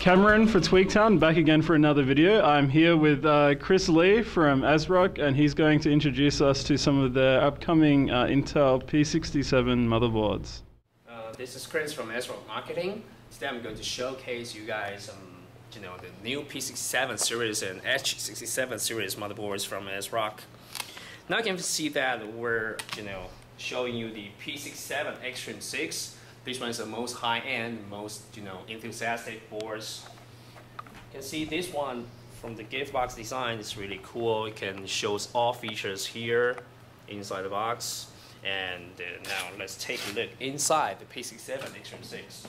Cameron for Tweaktown, back again for another video. I'm here with uh, Chris Lee from ASRock, and he's going to introduce us to some of the upcoming uh, Intel P67 motherboards. Uh, this is Chris from ASRock Marketing. Today I'm going to showcase you guys, um, you know, the new P67 series and H67 series motherboards from ASRock. Now you can see that we're, you know, showing you the P67 Extreme 6 this one is the most high-end, most you know enthusiastic boards. You can see this one from the gift box design is really cool. It can shows all features here inside the box. And uh, now let's take a look inside the P67 Extreme 6.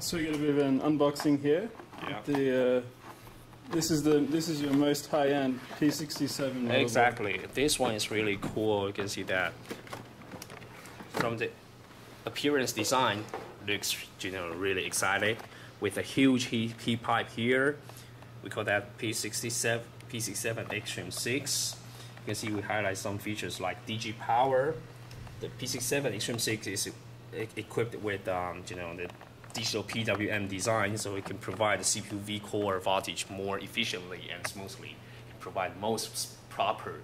So we get a bit of an unboxing here. Yeah. The uh, this is the this is your most high-end P67 Model. Exactly. This one is really cool. You can see that from the appearance design looks you know really exciting with a huge heat, heat pipe here. We call that P67 P67 Extreme 6. You can see we highlight some features like Digi Power. The P67 Extreme 6 is equipped with um, you know the digital PWM design so it can provide the CPU V-core voltage more efficiently and smoothly, provide most proper,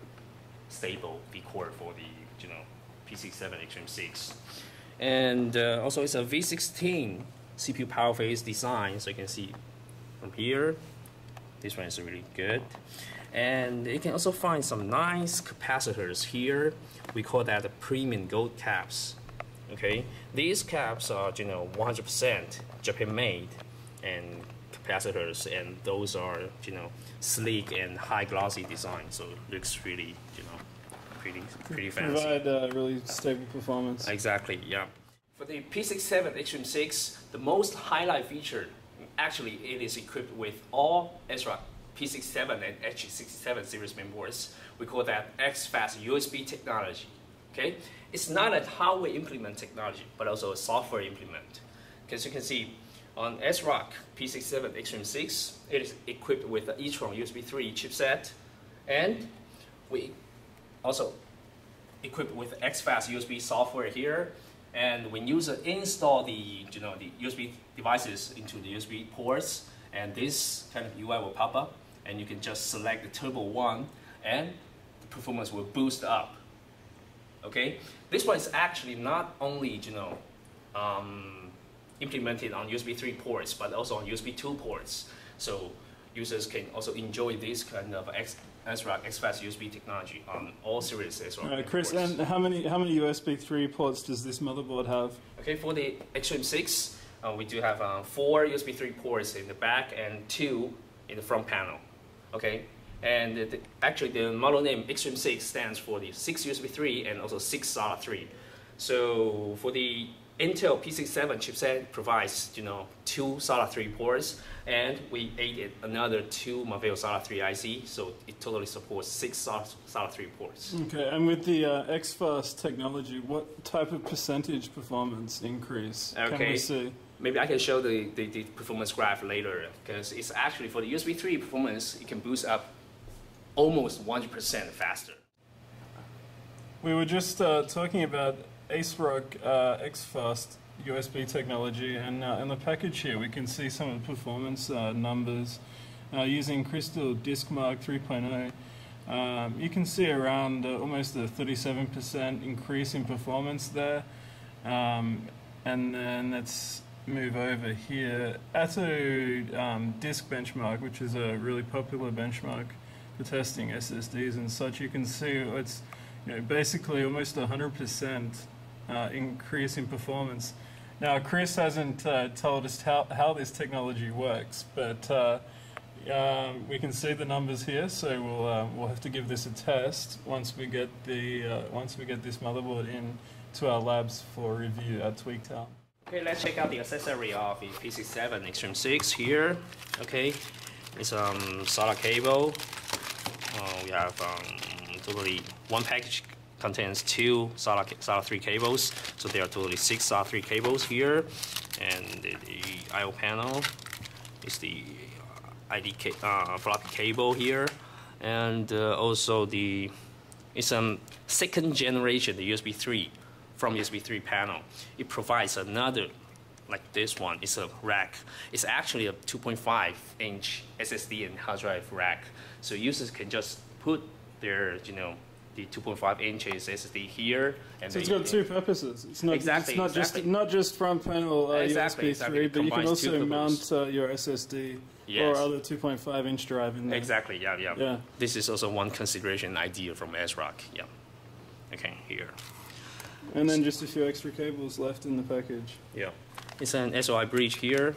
stable V-core for the you know P67 Extreme 6. And uh, also it's a V16 CPU power phase design, so you can see from here, this one is really good. And you can also find some nice capacitors here. We call that the premium gold caps. Okay, these caps are you know 100% Japan made and capacitors, and those are you know sleek and high glossy design, so it looks really you know pretty pretty fancy. Provide uh, really stable performance. Exactly, yeah. For the P67 Extreme 6, the most highlight feature, actually it is equipped with all ASRock P67 and H67 series mainboards. We call that XFast USB technology. Okay, it's not how we implement technology, but also a software implement. As you can see, on ASRock P67 Extreme 6, it is equipped with the Etron USB 3 chipset, and we also equipped with XFast USB software here. And when user install the you know the USB devices into the USB ports, and this kind of UI will pop up, and you can just select the Turbo One, and the performance will boost up Okay, this one is actually not only you know um, implemented on USB 3 ports, but also on USB 2 ports. So users can also enjoy this kind of X, ASRock XFast USB technology on all series ASRock. Uh, Chris, ports. and how many how many USB 3 ports does this motherboard have? Okay, for the Extreme 6, uh, we do have uh, four USB 3 ports in the back and two in the front panel. Okay, and the, actually the model name Extreme 6 stands for the 6 USB 3 and also 6 SATA 3. So for the Intel P67 chipset provides, you know, two SATA 3 ports, and we added another two Marvell SATA 3 IC, so it totally supports six SATA 3 ports. Okay, and with the uh, XFast technology, what type of percentage performance increase okay. can we see? Maybe I can show the, the, the performance graph later, because it's actually for the USB 3 performance, it can boost up almost 100% faster. We were just uh, talking about ASRock uh, XFast USB technology, and uh, in the package here we can see some of the performance uh, numbers uh, using Crystal DiskMark 3.0. Um, you can see around uh, almost a 37% increase in performance there, um, and then let's move over here. Atto um, Disk Benchmark, which is a really popular benchmark, for testing SSDs and such, you can see it's you know, basically almost 100% uh, increase in performance. Now, Chris hasn't uh, told us how, how this technology works, but uh, um, we can see the numbers here, so we'll, uh, we'll have to give this a test once we get, the, uh, once we get this motherboard in to our labs for review at Tweaktown. Okay, let's check out the accessory of the P67 Extreme 6 here. Okay, it's um SATA cable, uh, we have um, totally one package contains two SATA, SATA 3 cables, so there are totally six SATA 3 cables here, and the, the I/O panel is the ID ca uh, floppy cable here, and uh, also the it's a um, second generation the USB 3 from USB 3 panel. It provides another, like this one, it's a rack. It's actually a 2.5 inch SSD and hard drive rack. So users can just put their, you know, the 2.5 inches SSD here. And So it's got two purposes. It's not, Exactly, it's not exactly. just not just front panel uh, Exactly, USB exactly. 3, It but you can also mount uh, your SSD Yes. or other 2.5 inch drive in there. Exactly, yeah, yeah, Yeah. This is also one consideration idea from ASRock, yeah. Okay, here. And then just a few extra cables left in the package. Yeah. It's an SLI bridge here.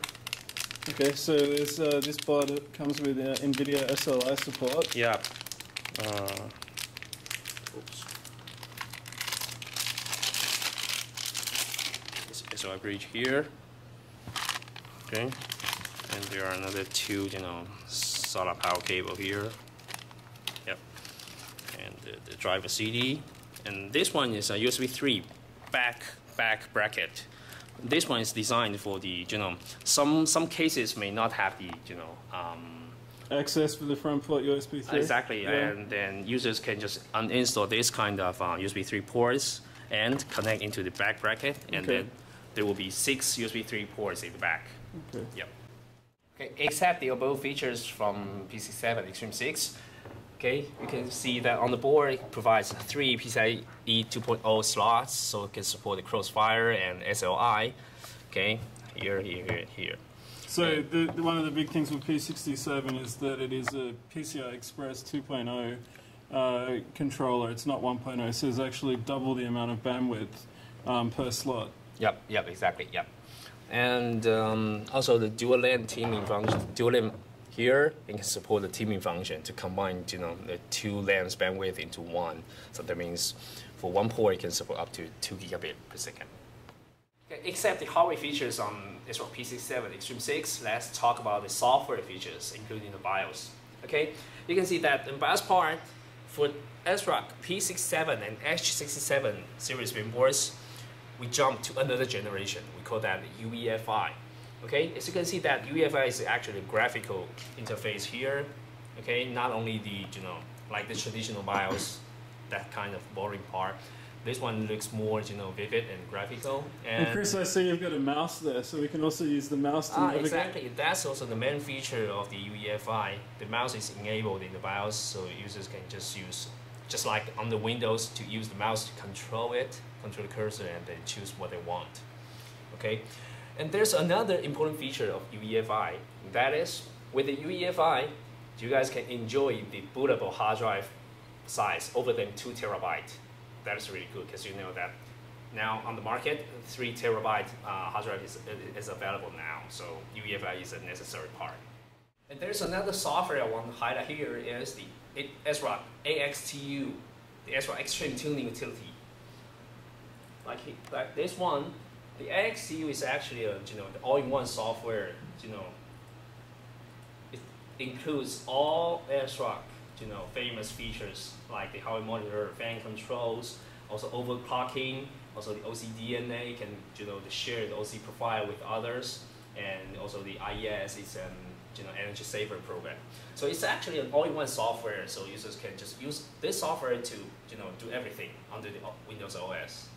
Okay, so there's, uh, this board comes with uh, NVIDIA SLI support. Yeah. Uh, oops. This SLI bridge here. Okay. And there are another two, you know, solar power cable here. Yep. And the, the driver CD. And this one is a USB 3 back back bracket. This one is designed for the, you know, some some cases may not have the, you know, um, Access for the front port USB 3. Exactly, Yeah. and then users can just uninstall this kind of uh, USB 3 ports and connect into the back bracket, and Okay. then there will be six USB 3 ports in the back. Okay. Yep. Okay, except the above features from P67 Extreme 6. Okay, you can see that on the board it provides three PCIe 2.0 slots, so it can support the Crossfire and SLI. Okay, here, here, here, here. So the, the, one of the big things with P67 is that it is a PCI Express 2.0 uh, controller. It's not 1.0, so it's actually double the amount of bandwidth um, per slot. Yep, yep, exactly, yep. And um, also the dual LAN teaming function, dual LAN here, it can support the teaming function to combine, you know, the two LANs bandwidth into one. So that means for one port, it can support up to two gigabit per second. Except the hardware features on ASRock P67 Extreme 6, let's talk about the software features, including the BIOS. Okay, you can see that the BIOS part for ASRock P67 and H67 series mainboards, we jump to another generation. We call that UEFI. Okay, as you can see that UEFI is actually a graphical interface here. Okay, not only the you know like the traditional BIOS, that kind of boring part. This one looks more you know vivid and graphical. And Chris, I see you've got a mouse there, so we can also use the mouse to Ah, navigate. exactly. That's also the main feature of the UEFI. The mouse is enabled in the BIOS, so users can just use, just like on the Windows, to use the mouse to control it, control the cursor, and then choose what they want. Okay, and there's another important feature of UEFI. That is, with the UEFI, you guys can enjoy the bootable hard drive size over than two terabyte. That is really good because you know that now on the market, three terabyte uh, hard drive is, is available now. So UEFI is a necessary part. And there's another software I want to highlight here is the ASRock AXTU, the ASRock Extreme Tuning Utility. Like, like this one, the AXTU is actually a you know all-in-one software. You know, it includes all ASRock you know famous features like the hardware monitor, fan controls, also overclocking, also the OCDNA can you know the share the OC profile with others, and also the IES is an you know energy saver program. So it's actually an all-in-one software, so users can just use this software to you know do everything under the Windows OS.